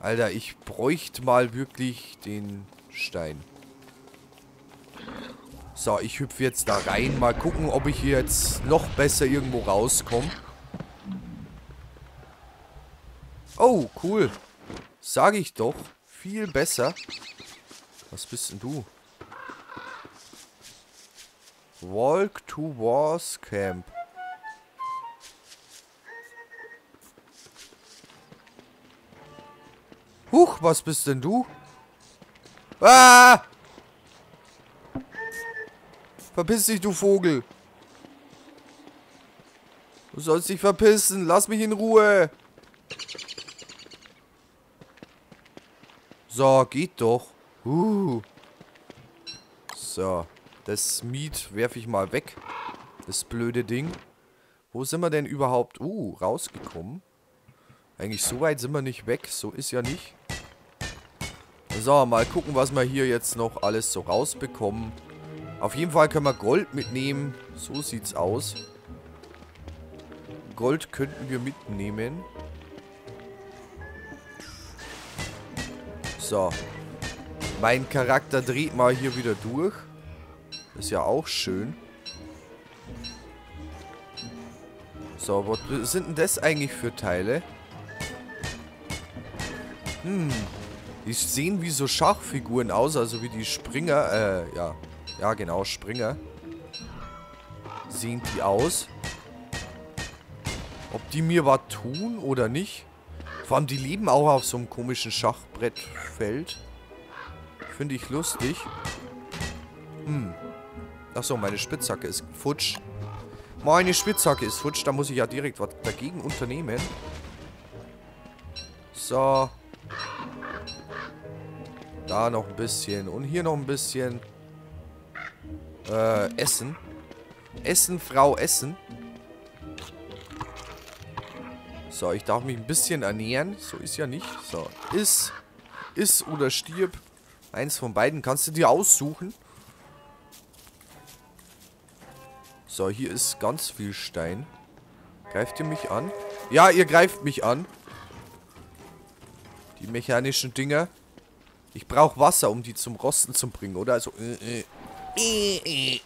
Alter, ich bräuchte mal wirklich den Stein. So, ich hüpfe jetzt da rein. Mal gucken, ob ich hier jetzt noch besser irgendwo rauskomme. Oh, cool. Sage ich doch. Viel besser. Was bist denn du? Walk to Wars Camp. Huch, was bist denn du? Ah! Verpiss dich, du Vogel. Du sollst dich verpissen. Lass mich in Ruhe. So, geht doch. Uh. So. Das Miet werfe ich mal weg. Das blöde Ding. Wo sind wir denn überhaupt? Uh, rausgekommen. Eigentlich so weit sind wir nicht weg. So ist ja nicht. So, mal gucken, was wir hier jetzt noch alles so rausbekommen. Auf jeden Fall können wir Gold mitnehmen. So sieht's aus. Gold könnten wir mitnehmen. So. Mein Charakter dreht mal hier wieder durch. Ist ja auch schön. So, was sind denn das eigentlich für Teile? Hm. Die sehen wie so Schachfiguren aus, also wie die Springer, äh, ja. Ja, genau, Springer. Sehen die aus. Ob die mir was tun oder nicht. Vor allem, die leben auch auf so einem komischen Schachbrettfeld. Finde ich lustig. Hm. Achso, meine Spitzhacke ist futsch. Meine Spitzhacke ist futsch. Da muss ich ja direkt was dagegen unternehmen. So. Da noch ein bisschen. Und hier noch ein bisschen. Äh, Essen. Essen, Frau, Essen. So, ich darf mich ein bisschen ernähren. So ist ja nicht. So, iss. Iss oder stirb. Eins von beiden kannst du dir aussuchen. So, hier ist ganz viel Stein. Greift ihr mich an? Ja, ihr greift mich an. Die mechanischen Dinger. Ich brauche Wasser, um die zum Rosten zu bringen, oder? Also, äh,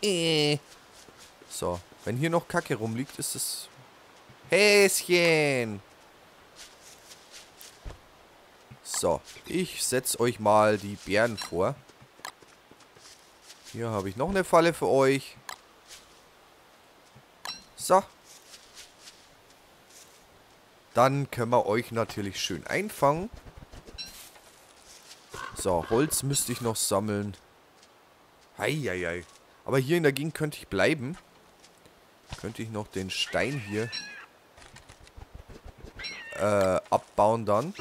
äh. So, wenn hier noch Kacke rumliegt, ist es... Häschen! So, ich setze euch mal die Bären vor. Hier habe ich noch eine Falle für euch. So. Dann können wir euch natürlich schön einfangen. So, Holz müsste ich noch sammeln. Heieiei. Aber hier in der Gegend könnte ich bleiben. Könnte ich noch den Stein hier äh, abbauen dann.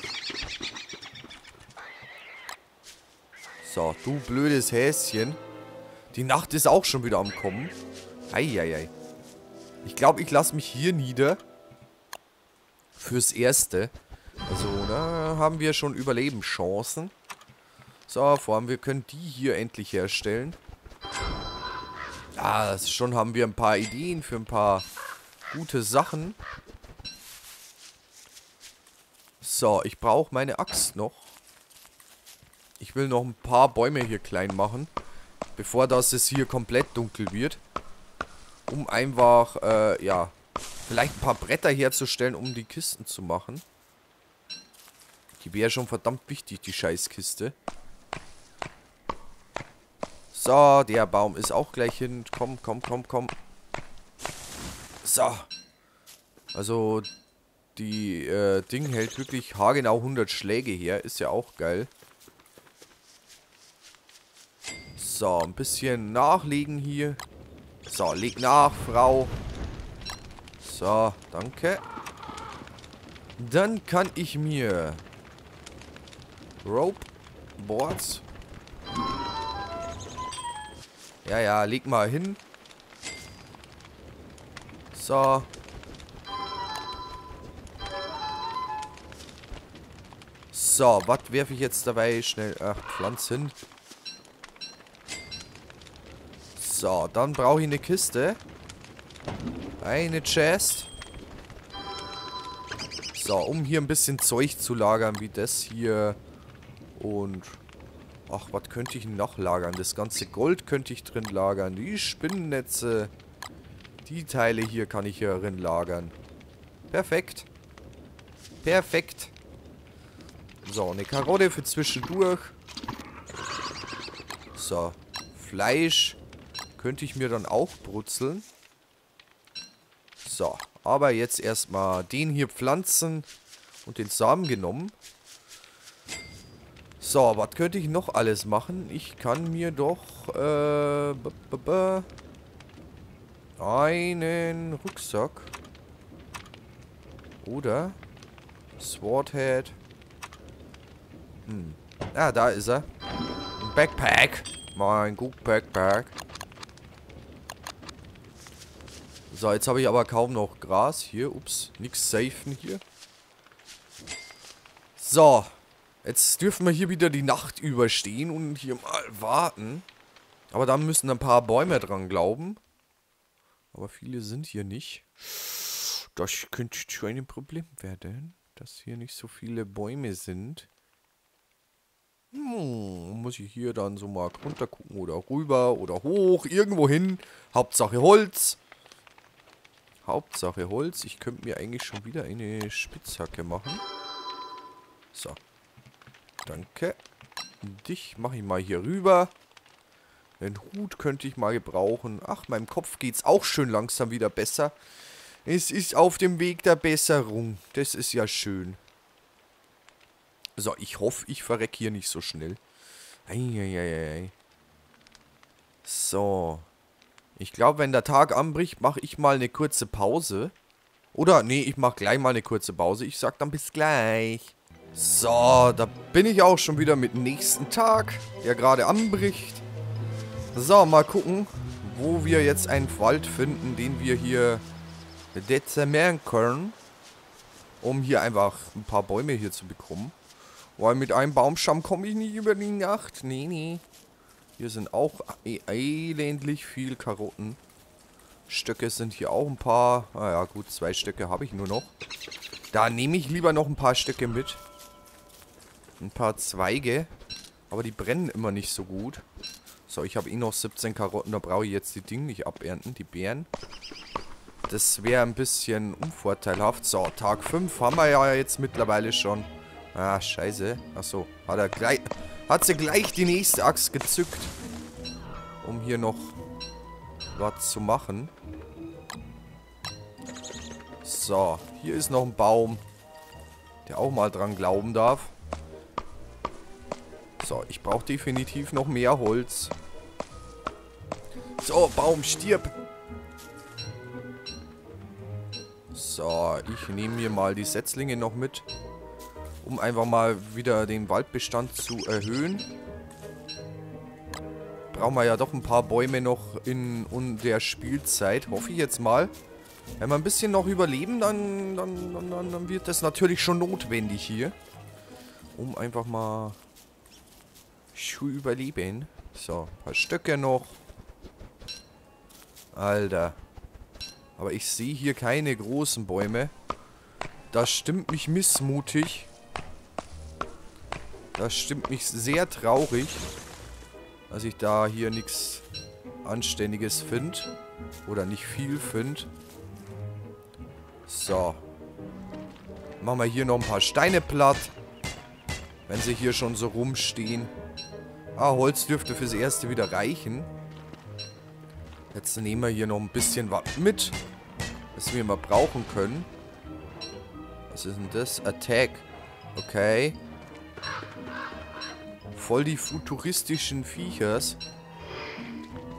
So, du blödes Häschen. Die Nacht ist auch schon wieder am Kommen. Eieiei. Ich glaube, ich lasse mich hier nieder. Fürs Erste. Also, da haben wir schon Überlebenschancen. So, vor allem, wir können die hier endlich herstellen. Ja, schon haben wir ein paar Ideen für ein paar gute Sachen. So, ich brauche meine Axt noch. Ich will noch ein paar Bäume hier klein machen. Bevor das es hier komplett dunkel wird. Um einfach, äh, ja, vielleicht ein paar Bretter herzustellen, um die Kisten zu machen. Die wäre schon verdammt wichtig, die Scheißkiste. So, der Baum ist auch gleich hin. Komm, komm, komm, komm. So. Also, die äh, Ding hält wirklich haargenau 100 Schläge her. Ist ja auch geil. So, ein bisschen nachlegen hier. So, leg nach, Frau. So, danke. Dann kann ich mir Rope Boards ja, ja, leg mal hin. So. So, was werfe ich jetzt dabei? Schnell, ach, Pflanzen. So, dann brauche ich eine Kiste. Eine Chest. So, um hier ein bisschen Zeug zu lagern, wie das hier. Und... Ach, was könnte ich noch lagern? Das ganze Gold könnte ich drin lagern. Die Spinnennetze. Die Teile hier kann ich hier drin lagern. Perfekt. Perfekt. So, eine Karotte für zwischendurch. So. Fleisch könnte ich mir dann auch brutzeln. So. Aber jetzt erstmal den hier pflanzen und den Samen genommen. So, was könnte ich noch alles machen? Ich kann mir doch äh, einen Rucksack oder Swordhead. Hm. Ah, da ist er. Ein Backpack. Mein gut Backpack. So, jetzt habe ich aber kaum noch Gras hier. Ups, nichts safen hier. So. Jetzt dürfen wir hier wieder die Nacht überstehen und hier mal warten. Aber da müssen ein paar Bäume dran glauben. Aber viele sind hier nicht. Das könnte schon ein Problem werden, dass hier nicht so viele Bäume sind. Hm, muss ich hier dann so mal runter gucken oder rüber oder hoch, irgendwo hin. Hauptsache Holz. Hauptsache Holz. Ich könnte mir eigentlich schon wieder eine Spitzhacke machen. So. Danke. Dich mache ich mal hier rüber. Den Hut könnte ich mal gebrauchen. Ach, meinem Kopf geht es auch schön langsam wieder besser. Es ist auf dem Weg der Besserung. Das ist ja schön. So, ich hoffe, ich verrecke hier nicht so schnell. Eieiei. So. Ich glaube, wenn der Tag anbricht, mache ich mal eine kurze Pause. Oder, nee, ich mache gleich mal eine kurze Pause. Ich sag dann bis gleich. So, da bin ich auch schon wieder mit nächsten Tag, der gerade anbricht. So, mal gucken, wo wir jetzt einen Wald finden, den wir hier dezimieren können, um hier einfach ein paar Bäume hier zu bekommen. Weil mit einem Baumstamm komme ich nicht über die Nacht. Nee, nee. Hier sind auch e elendlich viel Karotten. Stöcke sind hier auch ein paar. Naja, ah gut, zwei Stöcke habe ich nur noch. Da nehme ich lieber noch ein paar Stöcke mit. Ein paar Zweige. Aber die brennen immer nicht so gut. So, ich habe eh noch 17 Karotten. Da brauche ich jetzt die Dinge nicht abernten, die Beeren. Das wäre ein bisschen unvorteilhaft. So, Tag 5 haben wir ja jetzt mittlerweile schon. Ah, scheiße. Achso, hat er gleich... Hat sie gleich die nächste Axt gezückt. Um hier noch was zu machen. So, hier ist noch ein Baum. Der auch mal dran glauben darf. So, ich brauche definitiv noch mehr Holz. So, Baum, stirb. So, ich nehme mir mal die Setzlinge noch mit. Um einfach mal wieder den Waldbestand zu erhöhen. Brauchen wir ja doch ein paar Bäume noch in, in der Spielzeit. Hoffe ich jetzt mal. Wenn wir ein bisschen noch überleben, dann, dann, dann, dann wird das natürlich schon notwendig hier. Um einfach mal zu überleben. So, ein paar Stöcke noch. Alter. Aber ich sehe hier keine großen Bäume. Das stimmt mich missmutig. Das stimmt mich sehr traurig. Dass ich da hier nichts Anständiges finde. Oder nicht viel finde. So. Machen wir hier noch ein paar Steine platt. Wenn sie hier schon so rumstehen. Ah, Holz dürfte fürs Erste wieder reichen. Jetzt nehmen wir hier noch ein bisschen was mit was wir mal brauchen können. Was ist denn das? Attack. Okay. Voll die futuristischen Viechers.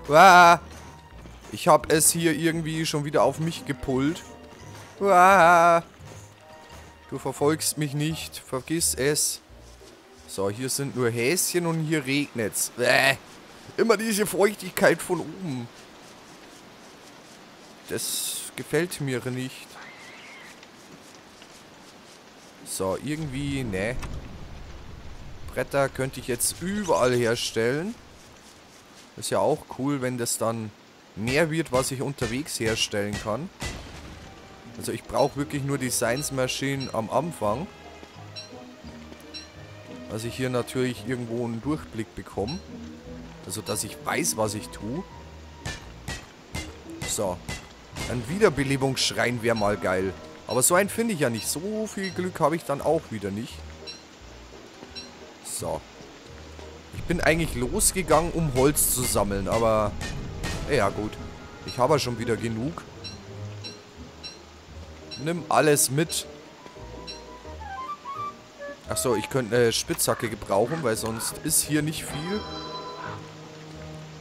Uah. Ich habe es hier irgendwie schon wieder auf mich gepullt. Uah. Du verfolgst mich nicht. Vergiss es. So, hier sind nur Häschen und hier regnet's. Bäh. Immer diese Feuchtigkeit von oben. Das gefällt mir nicht. So, irgendwie, ne. Bretter könnte ich jetzt überall herstellen. Ist ja auch cool, wenn das dann mehr wird, was ich unterwegs herstellen kann. Also ich brauche wirklich nur die Science Machine am Anfang. Dass ich hier natürlich irgendwo einen Durchblick bekomme. Also dass ich weiß, was ich tue. So. Ein Wiederbelebungsschrein wäre mal geil. Aber so einen finde ich ja nicht. So viel Glück habe ich dann auch wieder nicht. So. Ich bin eigentlich losgegangen, um Holz zu sammeln, aber... Ja, gut. Ich habe ja schon wieder genug. Nimm alles mit. Achso, ich könnte eine Spitzhacke gebrauchen, weil sonst ist hier nicht viel.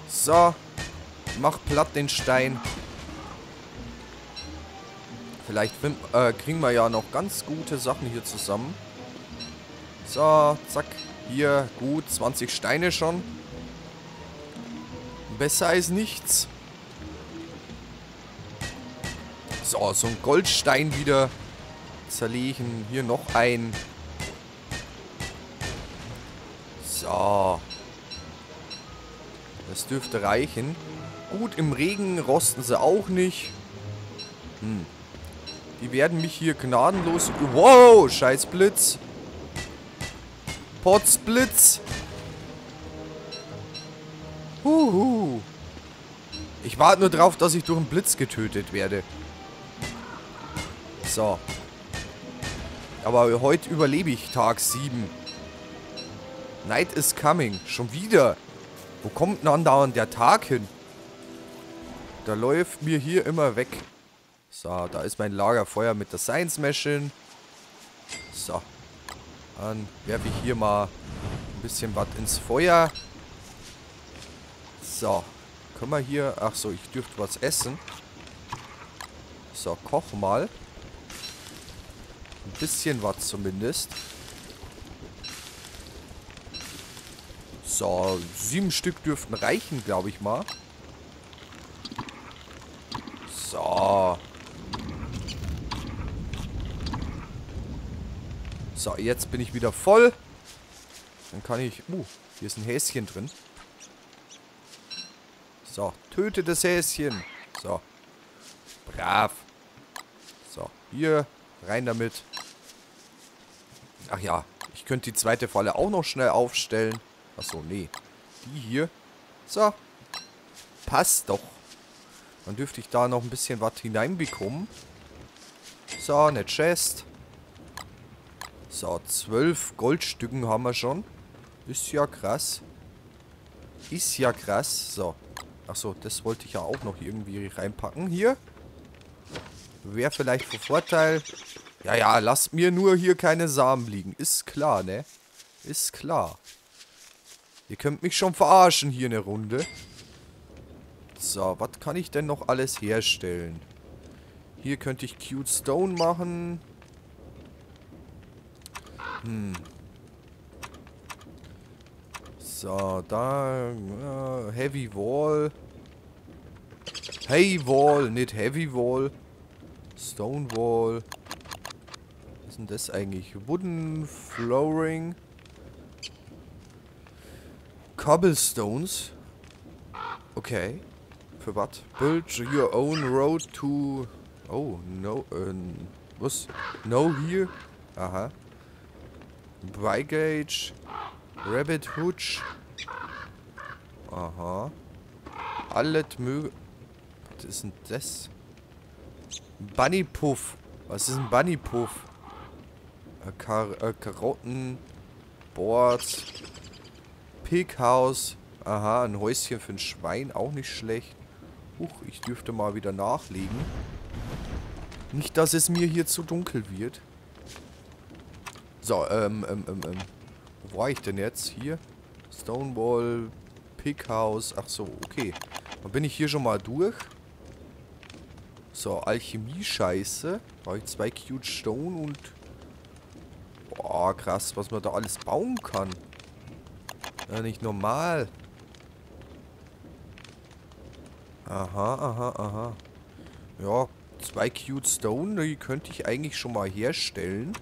So. Mach platt den Stein. Vielleicht äh, kriegen wir ja noch ganz gute Sachen hier zusammen. So, zack. Hier, gut, 20 Steine schon. Besser als nichts. So, so ein Goldstein wieder zerlegen. Hier noch ein. So. Das dürfte reichen. Gut, im Regen rosten sie auch nicht. Hm. Die werden mich hier gnadenlos... Wow, scheiß Blitz. Potzblitz. Huhu. Ich warte nur drauf, dass ich durch einen Blitz getötet werde. So. Aber heute überlebe ich Tag 7. Night is coming. Schon wieder. Wo kommt denn andauernd der Tag hin? Da läuft mir hier immer weg. So, da ist mein Lagerfeuer mit der Science Machine. So. Dann werfe ich hier mal ein bisschen was ins Feuer. So. Können wir hier... Ach so, ich dürfte was essen. So, koch mal. Ein bisschen was zumindest. So, sieben Stück dürften reichen, glaube ich mal. So. So, jetzt bin ich wieder voll. Dann kann ich... Uh, hier ist ein Häschen drin. So, töte das Häschen. So. Brav. So, hier. Rein damit. Ach ja, ich könnte die zweite Falle auch noch schnell aufstellen. Achso, nee. Die hier. So. Passt doch. Dann dürfte ich da noch ein bisschen was hineinbekommen. So, eine Chest. So, zwölf Goldstücken haben wir schon. Ist ja krass. Ist ja krass. So. Achso, das wollte ich ja auch noch irgendwie reinpacken. Hier. Wäre vielleicht von Vorteil. Ja, ja, lasst mir nur hier keine Samen liegen. Ist klar, ne? Ist klar. Ihr könnt mich schon verarschen hier eine Runde. So, was kann ich denn noch alles herstellen? Hier könnte ich Cute Stone machen. Hm. So, da... Uh, heavy Wall. Hey Wall, nicht Heavy Wall. Stone Wall. Was ist denn das eigentlich? Wooden Flooring. Cobblestones. Okay. Für was? Build your own road to... Oh, no... Äh, was? No here? Aha. Brigade, Rabbit Hooch. Aha. Alles möge... Was ist denn das? Bunny Puff. Was ist ein Bunny Puff? Äh, Kar äh, Karotten. Boards. Pighouse. Aha, ein Häuschen für ein Schwein. Auch nicht schlecht. Huch, ich dürfte mal wieder nachlegen. Nicht, dass es mir hier zu dunkel wird. So, ähm, ähm, ähm, ähm. Wo war ich denn jetzt? Hier? Stonewall, Pickhouse. Ach so, okay. Dann bin ich hier schon mal durch. So, Alchemie-Scheiße. Brauche ich zwei Cute Stone und... Boah, krass, was man da alles bauen kann. Ja, nicht normal. Aha, aha, aha. Ja, zwei Cute Stone, die könnte ich eigentlich schon mal herstellen.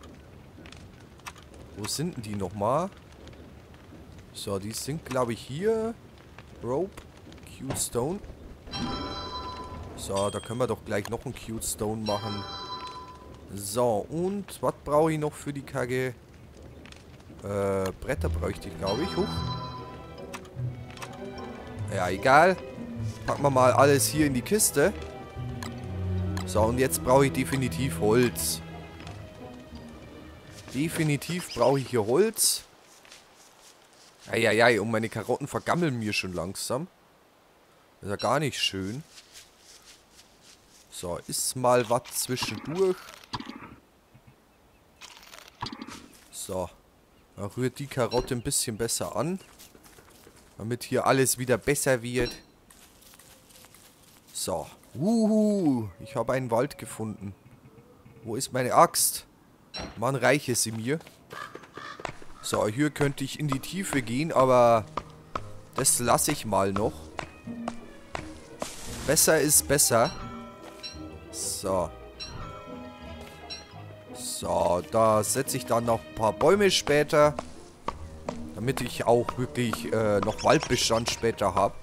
Wo sind denn die nochmal? So, die sind, glaube ich, hier. Rope. Cute Stone. So, da können wir doch gleich noch einen Cute Stone machen. So, und was brauche ich noch für die Kacke? Äh, Bretter bräuchte ich, glaube ich. Huch. Ja, egal. Packen wir mal alles hier in die Kiste. So, und jetzt brauche ich definitiv Holz. Definitiv brauche ich hier Holz. Eieiei, und meine Karotten vergammeln mir schon langsam. Das ist ja gar nicht schön. So, ist mal was zwischendurch. So. Dann rührt die Karotte ein bisschen besser an. Damit hier alles wieder besser wird. So. Uhu, ich habe einen Wald gefunden. Wo ist meine Axt? Mann, reiche sie mir. So, hier könnte ich in die Tiefe gehen, aber das lasse ich mal noch. Besser ist besser. So. So, da setze ich dann noch ein paar Bäume später. Damit ich auch wirklich äh, noch Waldbestand später habe.